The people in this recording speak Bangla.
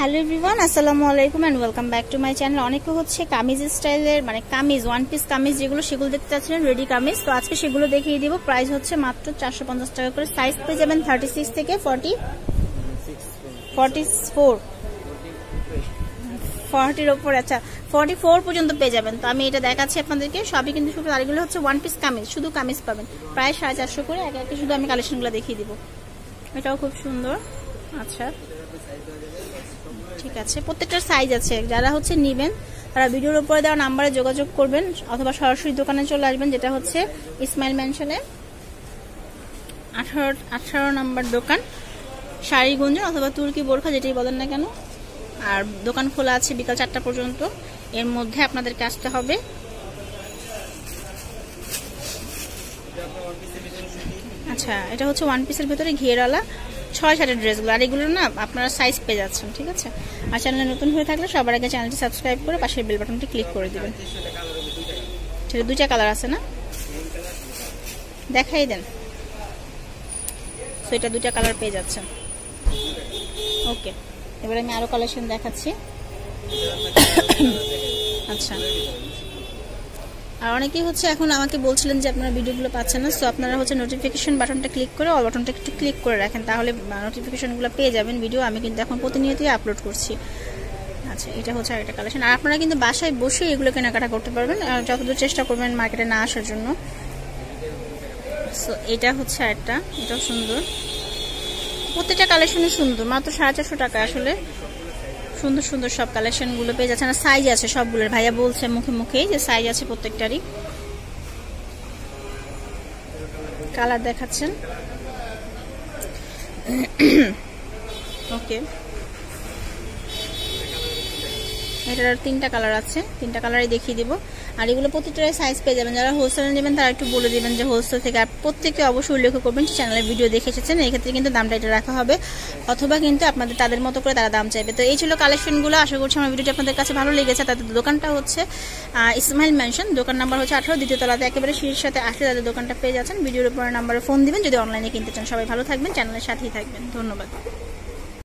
হ্যালো এভরিওয়ান আসসালামু আলাইকুম and welcome back to my channel অনেকে হচ্ছে কামিজ স্টাইলের মানে কামিজ ওয়ান পিস কামিজ যেগুলো, সেগুলো দেখতে চাচ্ছিলেন রেডি কামিজ। তো আজকে সেগুলো দেখিয়ে দিব। প্রাইস হচ্ছে মাত্র চারশো পঞ্চাশ টাকা করে। সাইজ পেয়ে যাবেন থার্টি সিক্স থেকে ফর্টি ফর্টি ফোর ফর্টির ওপর আচ্ছা ফর্টি ফোর পর্যন্ত পেয়ে যাবেন। তো আমি এটা দেখাচ্ছি আপনাদেরকে। সবই কিন্তু শুধু আরেকগুলো হচ্ছে ওয়ান পিস কামিজ, শুধু কামিজ পাবেন। প্রায় সাড়ে চারশো করে। একে একে শুধু আমি কালেকশনগুলো দেখিয়ে দিব। এটাও খুব সুন্দর। আচ্ছা। ঠিক আছে প্রত্যেকটার সাইজ আছে। যারা হচ্ছে নিবেন, তারা ভিডিওর উপরে দেওয়া নাম্বারে যোগাযোগ করবেন, অথবা সরাসরি দোকানে চলে আসবেন, যেটা হচ্ছে ইসমাইল ম্যানশনে আঠারো আঠারো নাম্বার দোকান শাড়িগঞ্জ অথবা তুর্কি বোরখা, যেটাই বলেন না কেন। আর দোকান খোলা আছে বিকাল চারটা পর্যন্ত। এর মধ্যে আপনাদেরকে আসতে হবে। আচ্ছা এটা হচ্ছে ওয়ান পিসের ভেতরে ঘিয়েরওয়ালা ছয় সাতের ড্রেসগুলো। আর এগুলো না আপনারা সাইজ পেয়ে যাচ্ছেন, ঠিক আছে? আর চ্যানেলে নতুন হয়ে থাকলে সবার আগে চ্যানেলটি সাবস্ক্রাইব করে পাশের বেল বাটনটি ক্লিক করে দিবেন। সেটা দুইটা কালার আছে না? দেখাই দেন। তো এটা কালার পেয়ে যাচ্ছেন। ওকে এবার আমি আরও কালেকশন দেখাচ্ছি। আচ্ছা। আর অনেকেই হচ্ছে এখন আমাকে বলছিলেন যে আপনারা ভিডিওগুলো পাচ্ছেন না সো আপনারা হচ্ছে নোটিফিকেশন বাটনটা ক্লিক করে অল বাটনটা একটু ক্লিক করে রাখেন, তাহলে নোটিফিকেশনগুলো পেয়ে যাবেন ভিডিও আমি কিন্তু এখন প্রতিনিয়তই আপলোড করছি। আচ্ছা এটা হচ্ছে আরেকটা কালেকশন আর আপনারা কিন্তু বাসায় বসে এগুলো কেনাকাটা করতে পারবেন যতদূর চেষ্টা করবেন মার্কেটে না আসার জন্য। সো এটা হচ্ছে একটা এটাও সুন্দর। প্রত্যেকটা কালেকশনই সুন্দর, মাত্র সাড়ে চারশো টাকা আসলে। সুন্দর সুন্দর সব কালেকশনগুলো পেয়ে যাচ্ছে। না সাইজ আছে সবগুলোর। ভাইয়া বলছে মুখে মুখে, যে সাইজ আছে প্রত্যেকটারই। কালার দেখাচ্ছেন। ওকে এটার তিনটা কালার আছে। তিনটা কালারই দেখিয়ে দিব। আর এগুলো প্রত্যেকটাই সাইজ পেয়ে যাবেন। যারা হোলসেল নেবেন, তারা একটু বলে দিবেন যে হোলসেল থেকে আর প্রত্যেকে অবশ্যই উল্লেখ করবেন চ্যানেলের ভিডিও দেখে এসেছেন এক্ষেত্রে কিন্তু দামটা এটা রাখা হবে। অথবা কিন্তু আপনাদের, তাদের মতো করে তারা দাম চাইবে। তো এই ছিল কালেকশনগুলো আশা করছি আমার ভিডিওটি আপনাদের কাছে ভালো লেগেছে। তাদের দোকানটা হচ্ছে ইসমাইল মেনশন দোকান নাম্বার হচ্ছে আঠারো, দ্বিতীয় তলাতে একেবারে শীর্ষের সাথে আসলে তাদের দোকানটা পেয়ে যাচ্ছেন। ভিডিওর উপরে নাম্বারে ফোন দিবেন। যদি অনলাইনে কিনতে চান, সবাই ভালো থাকবেন চ্যানেলের সাথেই থাকবেন। ধন্যবাদ।